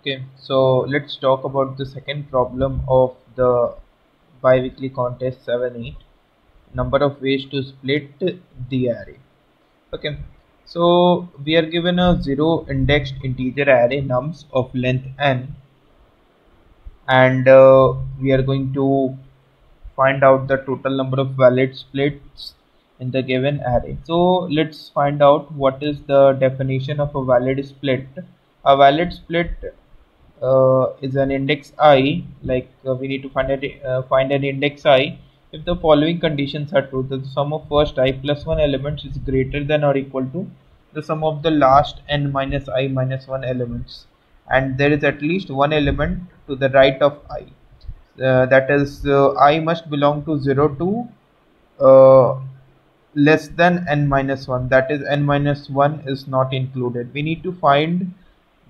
Okay, so let's talk about the second problem of the biweekly contest 7-8 number of ways to split the array. Okay, so we are given a zero indexed integer array nums of length n and uh, we are going to find out the total number of valid splits in the given array. So let's find out what is the definition of a valid split. A valid split uh, is an index i like uh, we need to find a, uh, find an index i. If the following conditions are true the sum of first i plus one elements is greater than or equal to the sum of the last n minus i minus one elements and there is at least one element to the right of i. Uh, that is uh, i must belong to 0 to uh, less than n minus 1 that is n minus 1 is not included. We need to find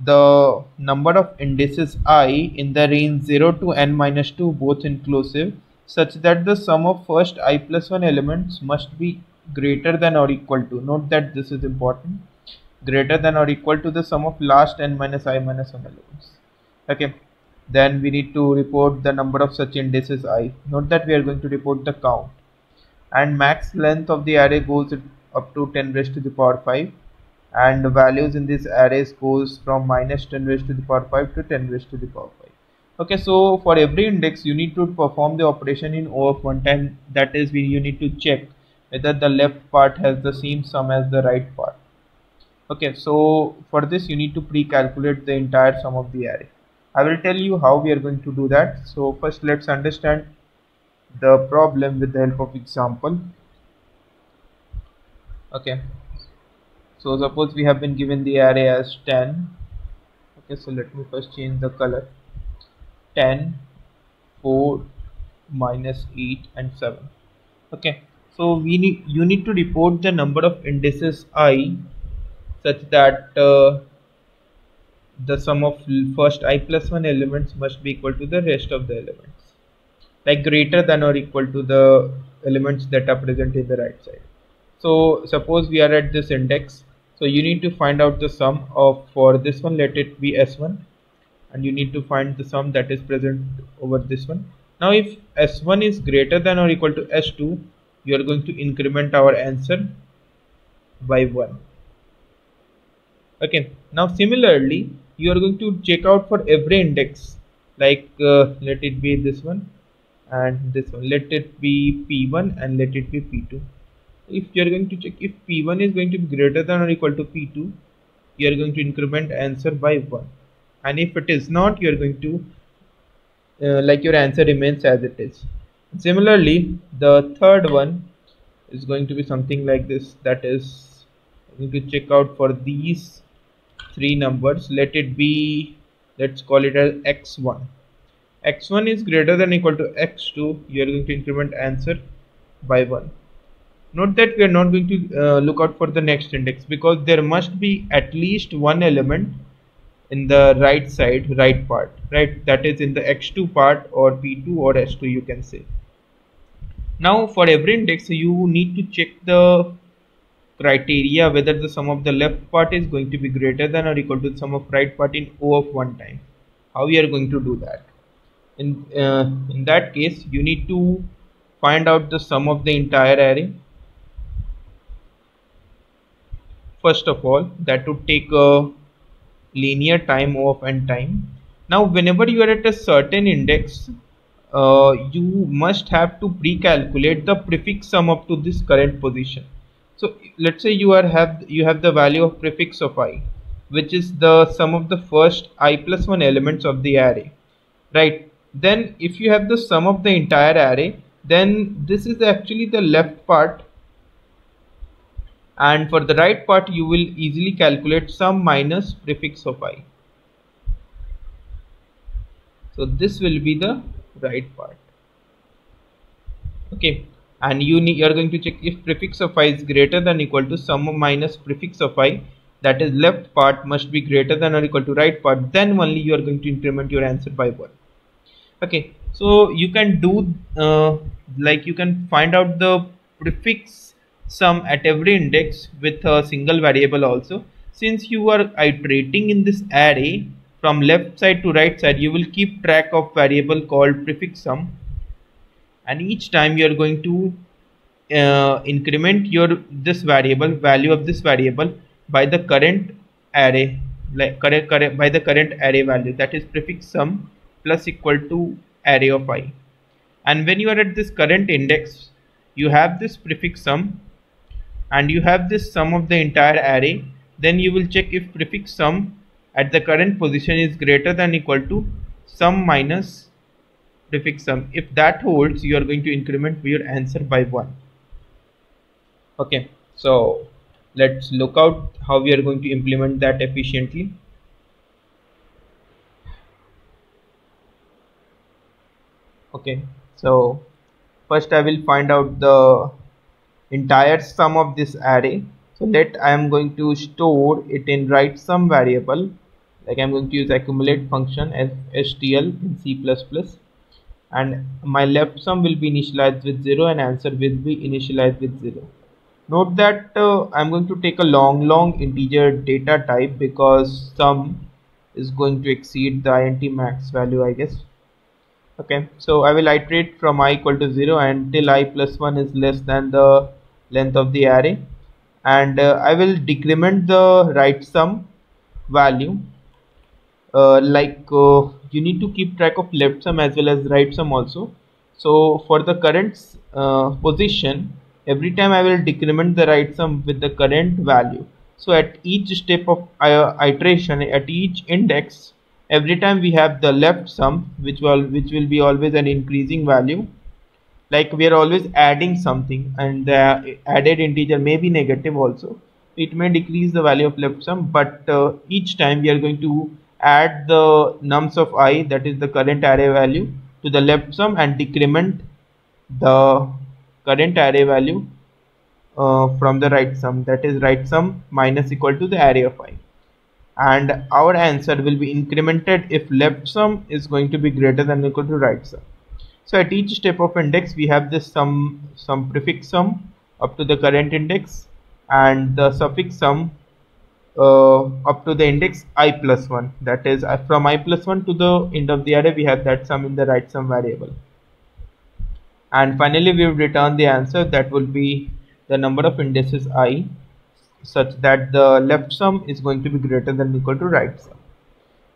the number of indices i in the range 0 to n minus 2 both inclusive such that the sum of first i plus 1 elements must be greater than or equal to note that this is important greater than or equal to the sum of last n minus i minus 1 elements. Okay then we need to report the number of such indices i. Note that we are going to report the count. And max length of the array goes up to 10 raised to the power 5 and values in this arrays goes from minus 10 raised to the power 5 to 10 raised to the power 5 okay so for every index you need to perform the operation in O of one time. That is we you need to check whether the left part has the same sum as the right part. Okay so for this you need to pre-calculate the entire sum of the array. I will tell you how we are going to do that. So first let's understand the problem with the help of example. Okay so suppose we have been given the array as 10 okay so let me first change the color. 10 4 minus 8 and 7 okay so we need you need to report the number of indices i such that uh, the sum of first i plus 1 elements must be equal to the rest of the elements. Like greater than or equal to the elements that are present in the right side. So suppose we are at this index so you need to find out the sum of for this one let it be s1 and you need to find the sum that is present over this one. Now if s1 is greater than or equal to s2 you are going to increment our answer by 1 okay. Now similarly you are going to check out for every index. Like uh, let it be this one and this one. Let it be p1 and let it be p2 if you are going to check if p1 is going to be greater than or equal to p2 you are going to increment answer by 1 and if it is not you are going to uh, like your answer remains as it is. Similarly the third one is going to be something like this. That is going to check out for these three numbers. Let it be let's call it as x1 x1 is greater than equal to x2 you are going to increment answer by 1 note that we are not going to uh, look out for the next index because there must be at least one element in the right side right part right? That is in the x2 part or p2 or s2 you can say. Now for every index you need to check the criteria whether the sum of the left part is going to be greater than or equal to the sum of right part in o of one time. How we are going to do that? In uh, in that case you need to find out the sum of the entire array first of all that would take a linear time of n time. Now whenever you are at a certain index uh, you must have to pre-calculate the prefix sum up to this current position. So let's say you are have you have the value of prefix of i which is the sum of the first i plus 1 elements of the array right? Then if you have the sum of the entire array then this is actually the left part and for the right part you will easily calculate sum minus prefix of i. So this will be the right part. Okay. And you need you are going to check if prefix of i is greater than equal to sum minus prefix of i that is left part must be greater than or equal to right part then only you are going to increment your answer by 1 okay. So you can do uh, like you can find out the prefix sum at every index with a single variable also. Since you are iterating in this array from left side to right side you will keep track of variable called prefix sum. And each time you are going to uh, increment your this variable value of this variable by the current array like correct, correct by the current array value. That is prefix sum plus equal to array of i and when you are at this current index you have this prefix sum and you have this sum of the entire array then you will check if prefix sum at the current position is greater than equal to sum minus prefix sum. If that holds you are going to increment your answer by 1 okay so let's look out how we are going to implement that efficiently. Okay so first I will find out the entire sum of this array. So let I am going to store it in right sum variable. Like I'm going to use accumulate function as STL in C++ and my left sum will be initialized with 0 and answer will be initialized with 0 note that uh, I'm going to take a long long integer data type because sum is going to exceed the int max value I guess. Okay so I will iterate from i equal to 0 until i plus 1 is less than the length of the array. And uh, I will decrement the right sum value. Uh, like uh, you need to keep track of left sum as well as right sum also. So for the current uh, position every time I will decrement the right sum with the current value. So at each step of uh, iteration at each index every time we have the left sum which will which will be always an increasing value like we are always adding something and the added integer may be negative also. It may decrease the value of left sum but uh, each time we are going to add the nums of i that is the current array value to the left sum and decrement the current array value uh, from the right sum. That is right sum minus equal to the array of i. And our answer will be incremented if left sum is going to be greater than equal to right sum so at each step of index we have this sum some prefix sum up to the current index and the suffix sum uh, up to the index i plus 1 that is uh, from i plus 1 to the end of the array we have that sum in the right sum variable. And finally we will return the answer. That will be the number of indices i such that the left sum is going to be greater than or equal to right sum.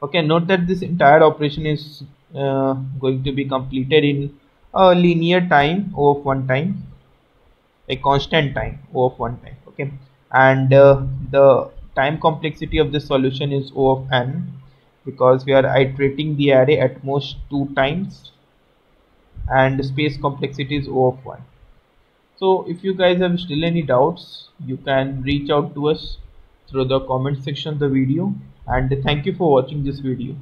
Okay note that this entire operation is uh, going to be completed in a linear time o of one time a constant time o of one time okay? And uh, the time complexity of the solution is O of n because we are iterating the array at most two times and space complexity is O of 1 so if you guys have still any doubts you can reach out to us through the comment section of the video and thank you for watching this video